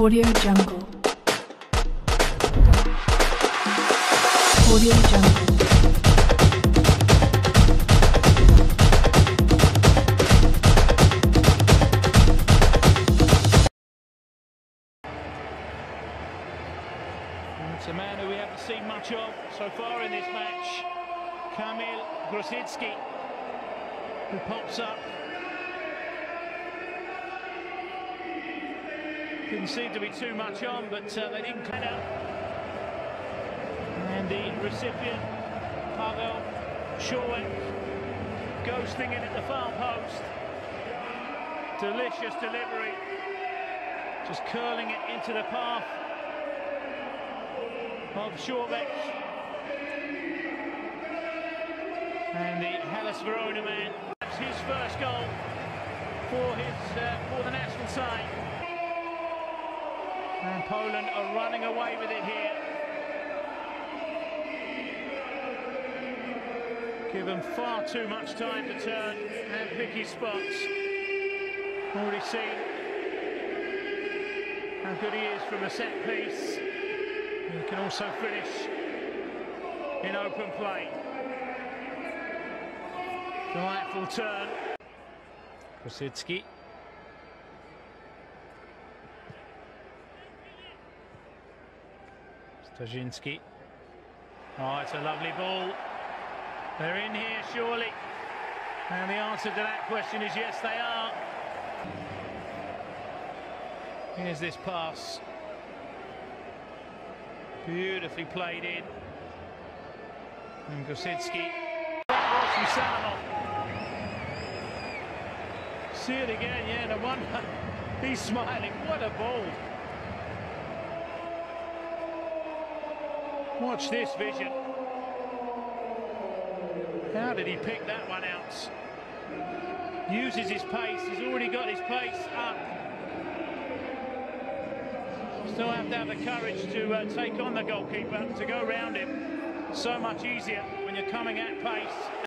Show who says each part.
Speaker 1: Audio Jungle. Audio Jungle.
Speaker 2: It's a man who we haven't seen much of so far in this match, Kamil Grosicki, who pops up. Didn't seem to be too much on, but uh, they didn't cut out. And the recipient, Pavel Shorek, ghosting in at the far post. Delicious delivery, just curling it into the path of Shorbeck. And the Hellas Verona man, that's his first goal for his uh, for the national side. And Poland are running away with it here. Given far too much time to turn and pick his spots. Already seen how good he is from a set piece. He can also finish in open play. Delightful turn. Grosicki. Stajinski. Oh, it's a lovely ball. They're in here, surely. And the answer to that question is yes, they are. Here's this pass. Beautifully played in. And Salamov. See it again, yeah, no wonder he's smiling. What a ball. Watch this vision. How did he pick that one out? Uses his pace, he's already got his pace up. Still have to have the courage to uh, take on the goalkeeper, to go round him. So much easier when you're coming at pace.